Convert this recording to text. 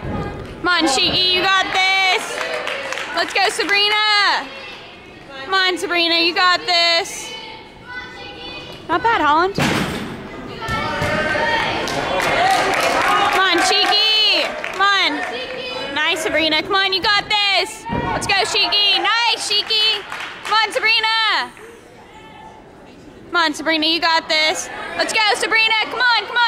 Come on, Shiki, you got this. Let's go, Sabrina. Come on, Sabrina, you got this. Not bad, Holland. Come on, Shiki. Come on. Nice, Sabrina. Come on, you got this. Let's go, Shiki. Nice, Shiki. Come on, Sabrina. Come on, Sabrina, you got this. Let's go, Sabrina. Come on, come on,